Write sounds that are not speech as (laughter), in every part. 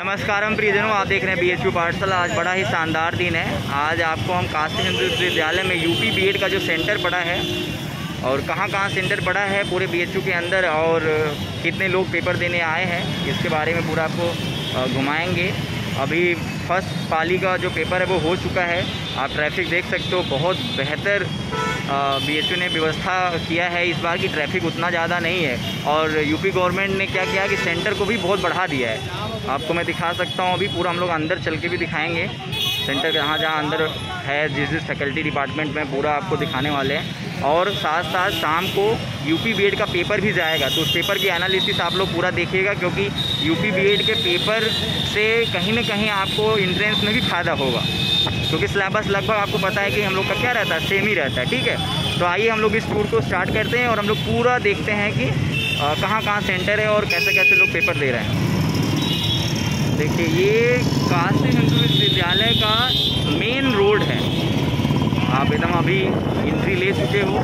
नमस्कारम प्रियजनों, आप देख रहे हैं बी एच यू पाठशाला आज बड़ा ही शानदार दिन है। आज आपको हम काशी हिंदू विश्वविद्यालय में यूपी बीएड का जो सेंटर पड़ा है और कहाँ कहाँ सेंटर पड़ा है पूरे बी एच यू के अंदर और कितने लोग पेपर देने आए हैं, इसके बारे में पूरा आपको घुमाएँगे। अभी फ़र्स्ट पाली का जो पेपर है वो हो चुका है। आप ट्रैफ़िक देख सकते हो, बहुत बेहतर बी ने व्यवस्था किया है इस बार की ट्रैफ़िक उतना ज़्यादा नहीं है। और यूपी गवर्नमेंट ने क्या किया कि सेंटर को भी बहुत बढ़ा दिया है। आपको मैं दिखा सकता हूँ, अभी पूरा हम लोग अंदर चल के भी दिखाएँगे। सेंटर जहाँ जहाँ अंदर है, जिस जिस फैकल्टी डिपार्टमेंट में पूरा आपको दिखाने वाले हैं। और साथ साथ शाम को यूपी बीएड का पेपर भी जाएगा। तो उस पेपर की एनालिसिस आप लोग पूरा देखिएगा, क्योंकि यूपी बीएड के पेपर से कहीं ना कहीं आपको इंट्रेंस में भी फ़ायदा होगा। क्योंकि सिलेबस लगभग आपको पता है कि हम लोग का क्या रहता है सेम ही रहता है, ठीक है? तो आइए हम लोग इस टूर को स्टार्ट करते हैं और हम लोग पूरा देखते हैं कि कहाँ कहाँ सेंटर है और कैसे कैसे लोग पेपर दे रहे हैं। देखिए, ये हिंदू विश्वविद्यालय का मेन रोड है। आप एकदम अभी एंट्री ले चुके हो।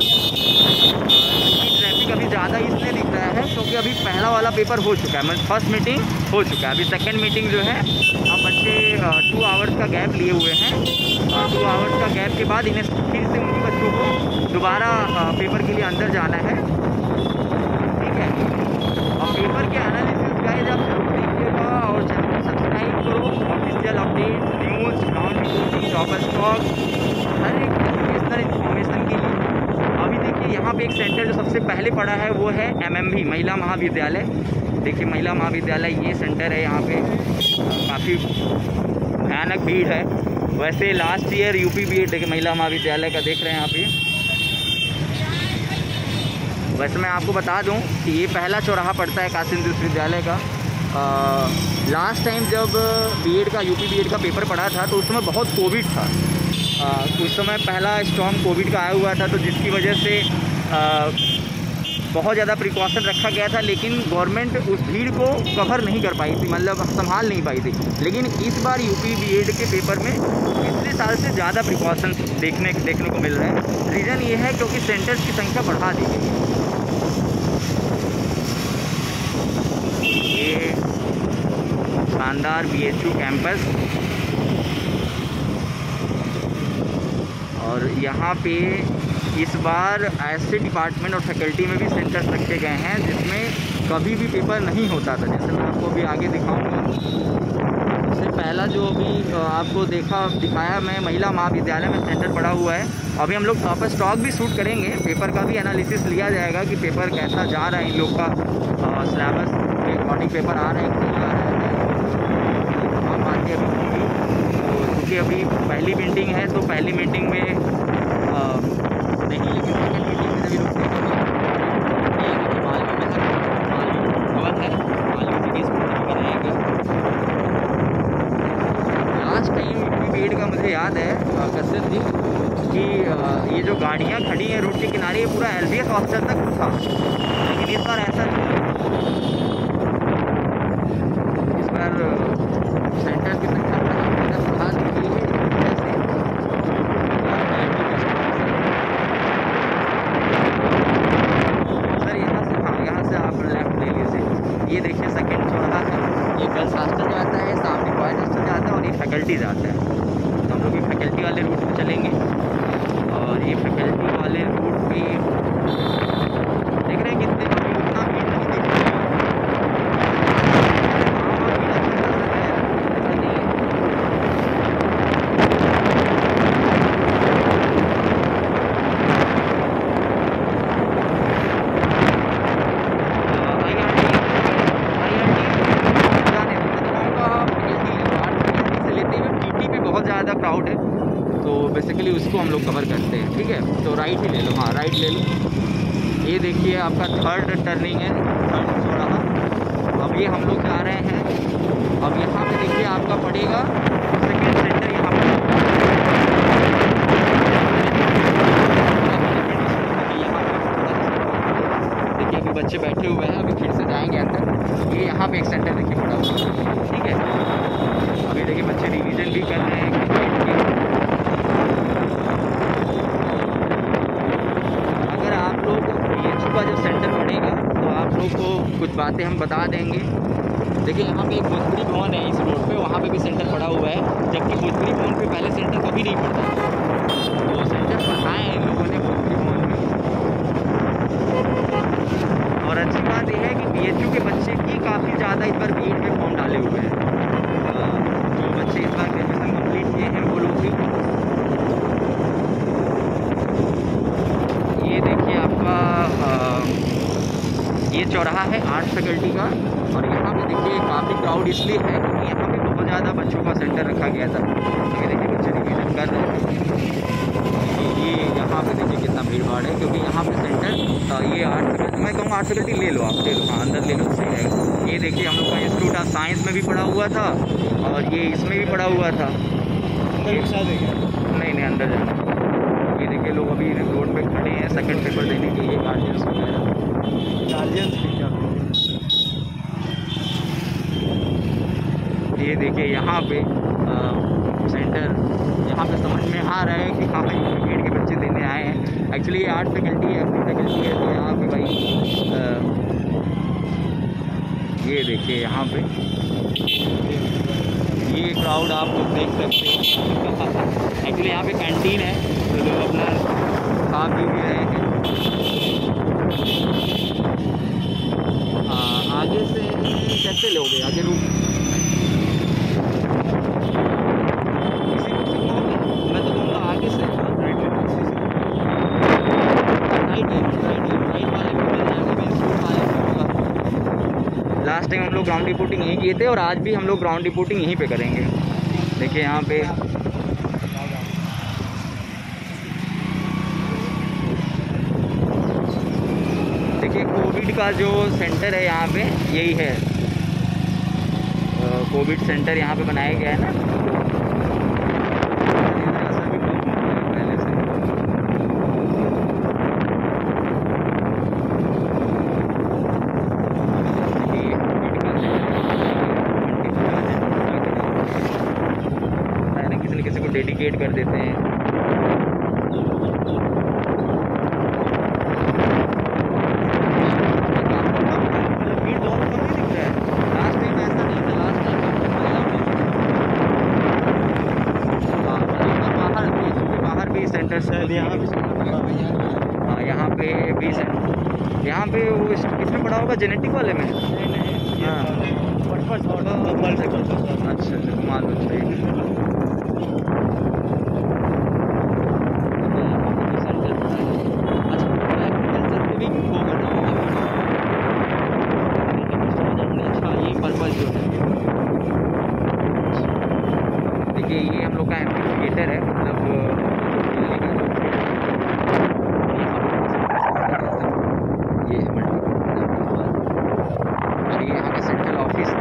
ट्रैफ़िक अभी ज़्यादा इसलिए दिख रहा है, क्योंकि अभी पहला वाला पेपर हो चुका है। मतलब फ़र्स्ट मीटिंग हो चुका है। अभी सेकेंड मीटिंग जो है अब बच्चे टू आवर्स का गैप लिए हुए हैं। और टू आवर्स का गैप के बाद इन्हें फिर से उनके बच्चों को दोबारा पेपर के लिए अंदर जाना है। ठीक है? और पेपर के एनालिसिस का जब official update ground reporting job stock हर एक एजुकेशनल इन्फॉर्मेशन के लिए अभी देखिए, यहाँ पे एक सेंटर जो सबसे पहले पड़ा है, वो है एमएमवी महिला महाविद्यालय। देखिए, महिला महाविद्यालय, ये सेंटर है यहाँ पे। काफ़ी भयानक भीड़ है। वैसे लास्ट ईयर यूपी बी देखिए, महिला महाविद्यालय का देख रहे हैं आप ये। वैसे मैं आपको बता दूँ कि ये पहला चौराहा पड़ता है काशी विश्वविद्यालय का। लास्ट टाइम जब बीएड का यूपी बीएड का पेपर पड़ा था तो उस समय बहुत कोविड था। आ, उस समय पहला स्ट्रॉन्ग कोविड का आया हुआ था तो जिसकी वजह से आ, बहुत ज़्यादा प्रिकॉशन रखा गया था लेकिन गवर्नमेंट उस भीड़ को कवर नहीं कर पाई थी मतलब संभाल नहीं पाई थी। लेकिन इस बार यूपी बीएड के पेपर में पिछले साल से ज़्यादा प्रिकॉशन देखने देखने को मिल रहे हैं। रीज़न ये है क्योंकि सेंटर्स की संख्या बढ़ा दी गई है। ये शानदार बीएचयू कैंपस और यहाँ पे इस बार ऐसे डिपार्टमेंट और फैकल्टी में भी सेंटर्स रखे गए हैं, जिसमें कभी भी पेपर नहीं होता था। जैसे मैं आपको भी आगे दिखाऊँगा। पहला जो अभी आपको देखा दिखाया मैं महिला महाविद्यालय में सेंटर पड़ा हुआ है। अभी हम लोग टॉपर स्टॉक भी शूट करेंगे। पेपर का भी एनालिसिस लिया जाएगा कि पेपर कैसा जा रहा है इन लोग का सिलेबस के अकॉर्डिंग पेपर आ रहे हैं कि आ रहे हैं। आती है अभी तो क्योंकि अभी पहली मीटिंग है तो पहली मीटिंग में आ, नहीं लेकिन सेकेंड मीटिंग में अभी रुकते लास्ट टाइम भीड़ का मुझे याद है कसरत जी कि ये जो गाड़ियाँ खड़ी हैं रोड के किनारे ये पूरा एल बी एस हॉस्टल तक था लेकिन इस बार ऐसा नहीं इस बार सेंटर की संख्या बढ़ा दी गई है सर यहाँ से हाँ यहाँ से आप लेफ़्ट ले लीजिए ये देखिए सेकेंड चौराहा है ये गर्ल्स हॉस्टल जाता है सामने बॉयज़ हॉस्टल जाता है और ये फैकल्टी जाता है तो हम लोग भी फैकल्टी वाले रूट पर चलेंगे और ये फैकल्टी वाले रूट पे ज़्यादा क्राउड है तो बेसिकली उसको हम लोग कवर करते हैं ठीक है तो राइट ही ले लो हाँ राइट ले लो ये देखिए आपका थर्ड टर्निंग है थर्ड चौराहा अब ये हम लोग जा रहे हैं। अब यहाँ पे देखिए आपका पड़ेगा सेकेंड सेंटर यहाँ पर देखिए, अभी बच्चे बैठे हुए हैं, अभी फिर से जाएँगे अंदर। ये यहाँ पे एक सेंटर देखिए, पड़ा हुआ। ठीक है। अभी देखिए बच्चे रिवीजन भी कर रहे हैं। कुछ बातें हम बता देंगे। देखिए, यहाँ पे एक भोजपुरी भवन है, इस रोड पे। वहाँ पे भी सेंटर पड़ा हुआ है, जबकि भोजपुरी भवन पे पहले सेंटर कभी नहीं पड़ता। तो सेंटर पड़ता है। इसलिए है क्योंकि यहाँ पे बहुत ज़्यादा बच्चों का सेंटर रखा गया था। तो ये देखिए बच्चे रिवीजन कर रहे हैं। ये यहाँ पे देखिए कितना भीड़ भाड़ है क्योंकि यहाँ पे सेंटर ये आर्ट फैकल्टी मैं कहूँगा आर्ट फैकल्टी ले लो आप ले लो। हाँ अंदर ले लो सही रहेगा ये देखिए हम लोग का इंस्टीट्यूट ऑफ़ साइंस में भी पढ़ा हुआ था और ये इसमें भी पढ़ा हुआ था। नहीं नहीं अंदर जाना ये देखिए लोग अभी रोड पे खड़े हैं सेकंड पेपर देने के लिए गार्जियंस वगैरह। गार्जियंस भी क्या ये देखिए यहाँ पे आ, सेंटर यहाँ पे समझ में आ रहा है कि हाँ भाई क्रिकेट के बच्चे देने आए हैं। एक्चुअली ये आर्ट फैकल्टी है अपनी फैकल्टी है तो यहाँ पे भाई आ, ये देखिए यहाँ पे। ये क्राउड आप लोग देख सकते हैं। एक्चुअली यहाँ पे कैंटीन है तो लोग अपना खा पी भी रहे हैं। हाँ, आगे से कैसे लोगे? आगे रूम इसी रूट से घूमोगे? मैं तो कहूँगा आगे से राइट राइट राइट वाले में मिल जाएगा मैं इंस्टीट्यूट वाले में होगा लास्ट टाइम हम लोग ग्राउंड रिपोर्टिंग यहीं किए थे और आज भी हम लोग ग्राउंड रिपोर्टिंग यहीं पे करेंगे। देखिए यहाँ पे। देखिए कोविड का जो सेंटर है यहाँ पे, यही है। कोविड सेंटर यहाँ पे बनाया गया है ना असर भी बहुत हुआ है पहले से ये कोविड का है ना किसी न किसी को डेडिकेट कर देते हैं भीड़ बहुत कम ही दिख रहा है लास्ट टाइम ऐसा नहीं था लास्ट टाइम हाँ बाहर भी बाहर भी सेंटर शायद यहाँ भी हाँ यहाँ पे बीस है। यहाँ पे वो इस- किसमें पढ़ा होगा जेनेटिक वाले में? हाँ। अच्छा अच्छा मालूम लो ठीक अच्छा ये पर्पल जो है देखिए ये हम लोग का एम्पलीफिकेटर है मतलब दिल्ली का जो ये है multi- और ये यहाँ का सेंट्रल ऑफ़िस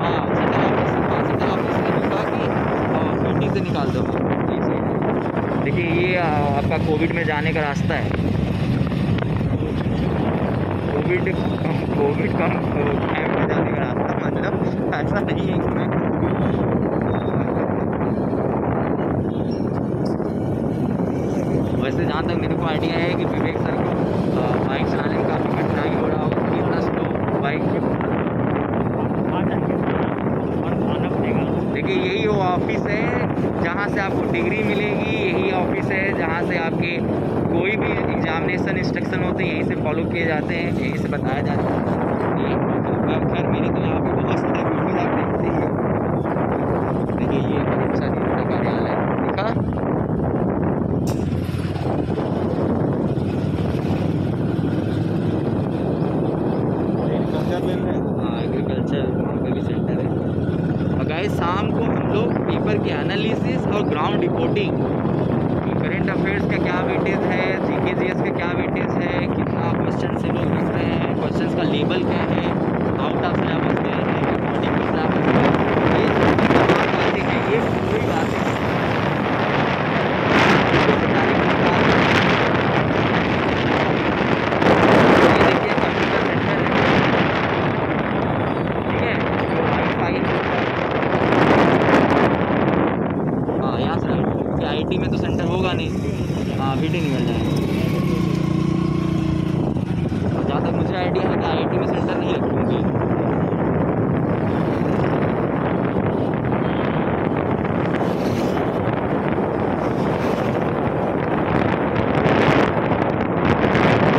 हाँ सेंट्रल ऑफ़िस हाँ सेंट्रल ऑफ़िस ने भी कहा कि पीटी से निकाल दो ये सही है देखिए ये आपका कोविड में जाने का रास्ता है। कोविड कोविड का कैंप में जाने का रास्ता मतलब ऐसा नहीं है कि मैं वैसे जहाँ तक मेरे को आइडिया है कि विवेक सर को बाइक चलाने में काफ़ी कठिनाई हो रहा होगा, कि इतना स्लो बाइक देखिए, यही वो ऑफ़िस है जहाँ से आपको डिग्री मिलेगी, यही ऑफ़िस है, जहाँ से आपके कोई भी एग्जामिनेशन इंस्ट्रक्शन होते हैं, यहीं से फॉलो किए जाते हैं, यहीं से बताया जाता है। तो खैर मेरे तो यहाँ पे बहुत सारे वीडियोज़ आप देखते ही हैं। देखिए ये बहुत अच्छा नियुक्त कार्यालय दिखा हाँ एग्रीकल्चर वहाँ पे भी सेंटर है और गाइस शाम को हम लोग पेपर के एनालिसिस और ग्राउंड रिपोर्टिंग करंट हैं है जी के जी एस का क्या वेटेज है कितना क्वेश्चन से लोग लिख रहे हैं क्वेश्चन का लेवल क्या है आउट ऑफ़ सिलेबस गए हैं अकॉर्डिंग टू सिलेबस ये सब तमाम बातें हैं ये पूरी बातें हैं ये देखिए कंप्यूटर सेंटर है ठीक है वाईफाई हाँ यहाँ से क्योंकि आईटी में तो सेंटर होगा नहीं हाँ अभी नहीं निकल जाएगा जहाँ तक मुझे आइडिया है कि आईटी में सेंटर नहीं रखूँगी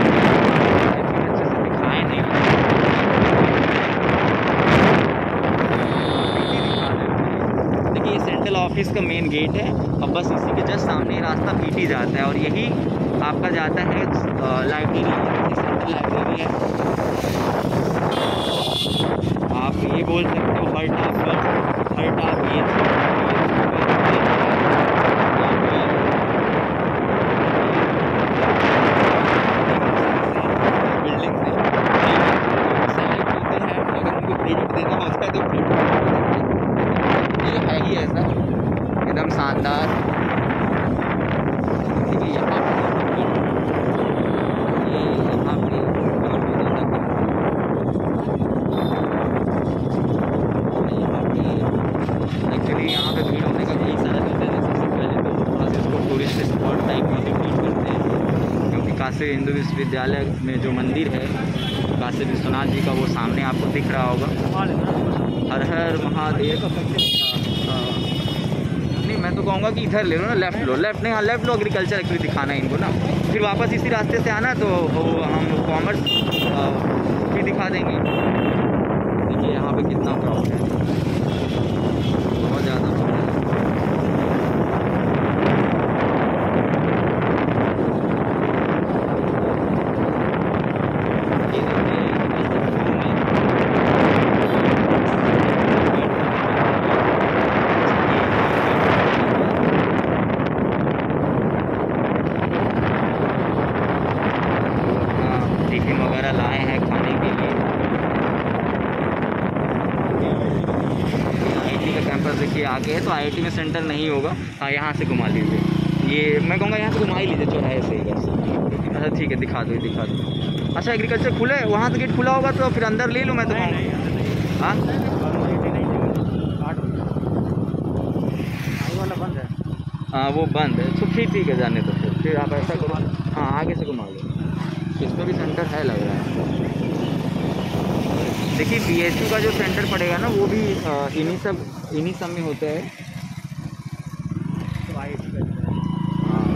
अच्छे से दिखाए नहीं देखिए ये सेंट्रल ऑफ़िस का मेन गेट है और बस इसी के जस्ट सामने ही रास्ता पीटी जाता है और यही आपका जाता है लाइब्रेरी सेंट्रल लाइब्रेरी है आप ये बोल सकते हो हर टाप पर हर टाप ये बिल्डिंग से सेलेक्ट होते हैं अगर उनको क्रेडिट देना होता है तो क्रेडिट ये है ही ऐसा एकदम शानदार देखिए यहाँ पे ये यहाँ पे और भी ज़्यादा यहाँ पे एक्चुअली यहाँ पे भीड़ होने का यही सारा रीज़न है सबसे पहले तो थोड़ा सा इसको टूरिस्ट स्पॉट टाइप में भी ट्रीट करते हैं काशी हिंदू विश्वविद्यालय में जो मंदिर है काशी विश्वनाथ जी का वो सामने आपको दिख रहा होगा। हर हर महादेव। हाँ। नहीं मैं तो कहूँगा कि इधर ले लो ना लेफ़्ट लो। लेफ़्ट नहीं हाँ लेफ़्ट लो एग्रीकल्चर एक्चुअली दिखाना है इनको ना। फिर वापस इसी रास्ते से आना तो वो हम कॉमर्स भी दिखा देंगे। देखिए यहाँ पे कितना क्राउड है बहुत ज़्यादा भीड़ है ये देखिए ऐसे क्यों में हाँ, टिफ़िन वगैरह लाए हैं खाने के लिए आईआईटी का कैंपस देखिए आगे है तो आईआईटी में सेंटर नहीं होगा। हाँ यहाँ से घुमा लीजिए। ये मैं कहूँगा यहाँ से घुमा ही लीजिए चौराहे से इधर से अच्छा ठीक है दिखा दो दिखा दो। अच्छा एग्रीकल्चर खुले है? वहाँ से गेट खुला होगा तो फिर अंदर ले लूँ मैं तो कहूँगा हाँ? हाँ वो बंद है। तो फिर ठीक है जाने तो फिर। फिर आप ऐसा करो। हाँ आगे से घुमा लो। इसमें भी सेंटर है लग रहा है। देखिए बी का जो सेंटर पड़ेगा ना वो भी इन्हीं सब इन्हीं सब में होता है। हाँ।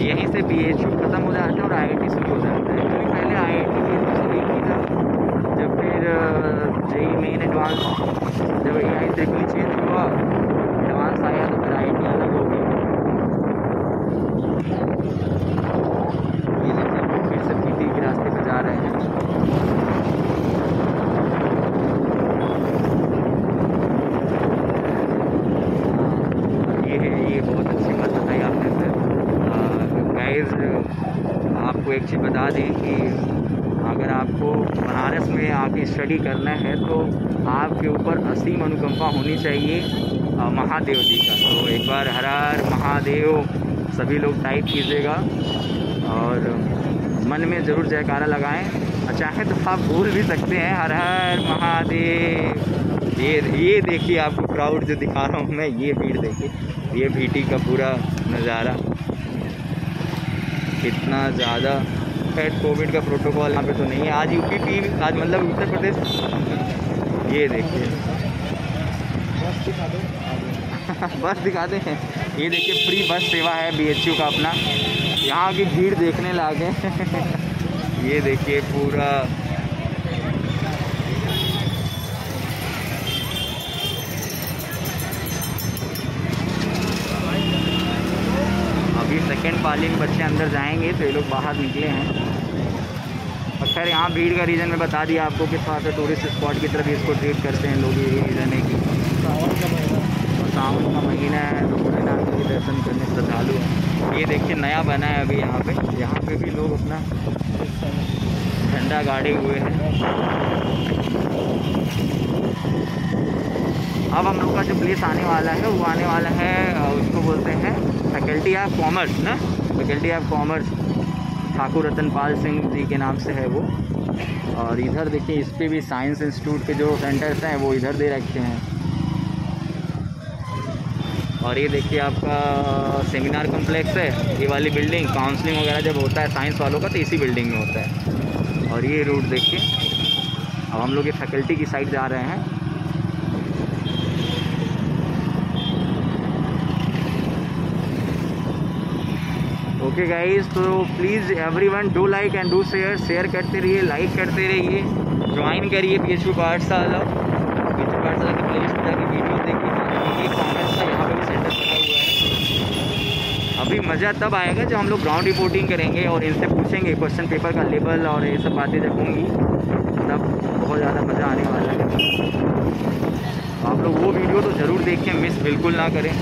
यहीं से बी एच यू खत्म हो जाता है और आई आई शुरू हो जाता है। क्योंकि पहले आई आई टी सब एक ही था जब फिर जेई मेन एडवांस, जब ए आई ट्रिपल चेंज हुआ एडवांस आया तो फिर आई आई टी अलग हो गया ये देखिए हम लोग फिर से पीटी के रास्ते पे जा रहे हैं ये है ये बहुत अच्छी बात बताई आपने सर गाइस आपको एक चीज़ बता दें कि अगर आपको बनारस में आके स्टडी करना है तो आपके ऊपर असीम अनुकंपा होनी चाहिए महादेव जी का। तो एक बार हर हर महादेव, सभी लोग टाइप कीजिएगा और मन में ज़रूर जयकारा लगाएँ। चाहे तो आप भूल भी सकते हैं, हर हर महादेव। ये ये देखिए आपको क्राउड जो दिखा रहा हूँ मैं, ये भीड़ देखिए, ये भीटी का पूरा नज़ारा। कितना ज़्यादा खैर कोविड का प्रोटोकॉल यहाँ पे तो नहीं है। आज यूपी पी आज मतलब उत्तर प्रदेश, ये देखिए। (laughs) बस दिखाते हैं। ये देखिए फ्री बस सेवा है बीएचयू का अपना। यहाँ की भीड़ देखने है। (laughs) ये देखिए पूरा। अभी सेकेंड पाली में बच्चे अंदर जाएँगे तो ये लोग बाहर निकले हैं। खैर यहाँ भीड़ का रीज़न मैं बता दिया आपको किस तरह से टूरिस्ट स्पॉट की तरफ़ इसको ट्रीट करते हैं लोग ये रीज़न है कि। सावन का महीना है तो भोलेनाथ के दर्शन करने श्रद्धालु हैं। ये देखिए, नया बना है अभी यहाँ पे। यहाँ पे भी लोग अपना झंडा गाड़े हुए हैं। अब हम लोग का जो प्लेस आने वाला है, वो आने वाला है उसको बोलते हैं फैकल्टी ऑफ़ कॉमर्स ना? Faculty of commerce Thakur Ratan Pal Singh ji के नाम से है वो। और इधर देखिए, इस पर भी साइंस इंस्टीट्यूट के जो सेंटर्स हैं, वो इधर दे रखे हैं। और ये देखिए, आपका सेमिनार कॉम्प्लेक्स है, ये वाली बिल्डिंग, काउंसलिंग वगैरह जब होता है साइंस वालों का तो इसी बिल्डिंग में होता है। और ये रूट देखिए, अब हम लोग ये फैकल्टी की साइड जा रहे हैं। ओके गाइस तो please every one do like and do share share करते रहिए लाइक करते रहिए. ज्वाइन करिए P H U Pathshala P H U Pathshala की प्ले में जाके वीडियो देखिए. ये कॉमेंट्स का यहाँ पे भी सेंटर बना हुआ है. अभी मज़ा तब आएगा जब हम लोग ग्राउंड रिपोर्टिंग करेंगे और इनसे पूछेंगे क्वेश्चन पेपर का लेवल और ये सब बातें जब होंगी तब बहुत ज़्यादा मज़ा आने वाला है. आप लोग वो वीडियो तो ज़रूर देखें मिस बिल्कुल ना करें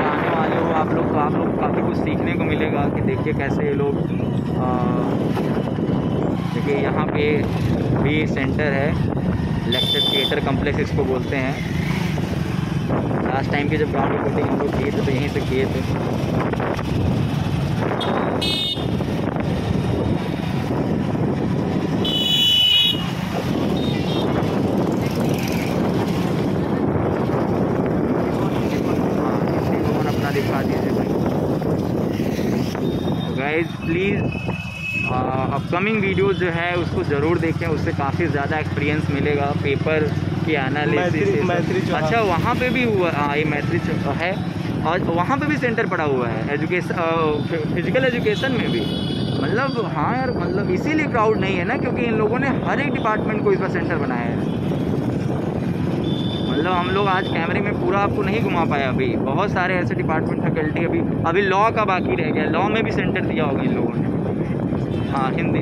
आने वाले हो आप लोग को आप लोग काफ़ी कुछ सीखने को मिलेगा कि देखिए कैसे ये लोग देखिए यहाँ पे भी सेंटर है लेक्चर थिएटर कम्प्लेक्स इसको बोलते हैं। लास्ट टाइम के जब ग्राउंड रिपोर्टिंग हम लोग किए थे तो यहीं से किए थे हाँ, अपना दिखा दीजिए भाई गाइज़ प्लीज़ अपकमिंग वीडियो जो है उसको ज़रूर देखें। उससे काफ़ी ज़्यादा एक्सपीरियंस मिलेगा। पेपर की एनालिसिस अच्छा वहाँ पे भी हुआ हाँ ये मैत्री है। और वहाँ पे भी सेंटर पड़ा हुआ है। एजुकेशन फ़िज़िकल एजुकेशन में भी। मतलब हाँ यार मतलब इसीलिए क्राउड नहीं है ना क्योंकि इन लोगों ने हर एक डिपार्टमेंट को इस बार सेंटर बनाया है। मतलब हम लोग आज कैमरे में पूरा आपको नहीं घुमा पाए अभी। बहुत सारे ऐसे डिपार्टमेंट फैकल्टी अभी अभी लॉ का बाकी रह गया। लॉ में भी सेंटर दिया होगा इन लोगों ने। हाँ हिंदी।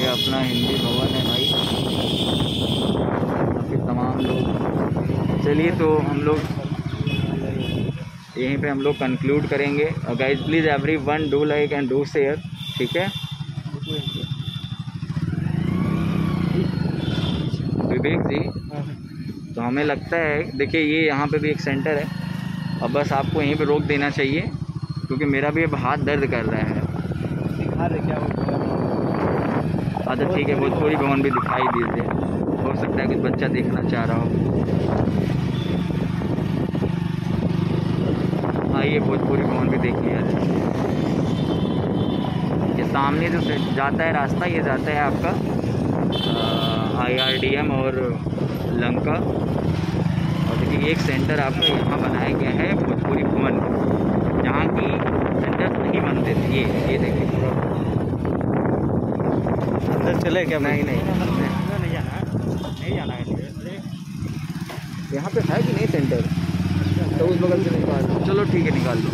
ये अपना हिंदी भवन है भाई। बाकी तमाम लोग। चलिए तो हम लोग यहीं पे हम लोग कंक्लूड करेंगे। और guys please every one do like and do share ठीक है? विवेक जी तो हमें लगता है देखिए ये यहाँ पे भी एक सेंटर है। और बस आपको यहीं पे रोक देना चाहिए क्योंकि मेरा भी अब हाथ दर्द कर रहा है। दिखा रहे क्या अच्छा ठीक है भोजपुरी भवन भी दिखाई दीजिए हो। सकता है कुछ बच्चा देखना चाह रहा हो। आइए भोजपुरी भवन भी देखिए ये सामने जो जाता है रास्ता ये जाता है आपका आई आर डी एम और लंका। और देखिए एक सेंटर आपका यहाँ बनाया गया है भोजपुरी भवन। जहाँ की सेंटर नहीं बनते थे ये ये देखिए अंदर चले क्या नहीं नहीं नहीं जाना। नहीं जाना है। यहाँ पे है कि नहीं सेंटर? तो उस बगल से निकाल दो चलो ठीक है निकाल दो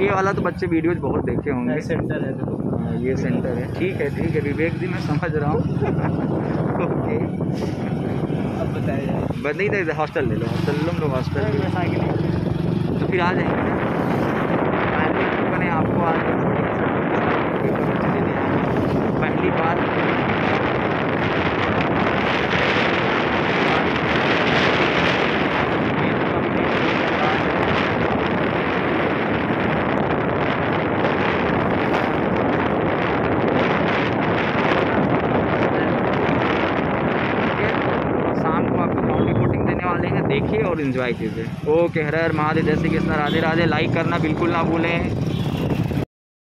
ये वाला तो बच्चे वीडियोज़ बहुत देखे होंगे। सेंटर है हाँ, ये सेंटर है। ठीक है ठीक है विवेक जी मैं समझ रहा हूँ। (laughs) अब बताया बस नहीं था हॉस्टल ले लो हॉस्टल ले लो लोग हॉस्टल तो फिर आ जाएँगे। ना मैंने आपको आज चले पहली बात शाम को आपको ग्राउंड रिपोर्टिंग देने वाले हैं देखिए चीज़ें। ओके, हर हर महादेव, जैसे कृष्ण राधे राधे लाइक करना बिल्कुल ना भूलें।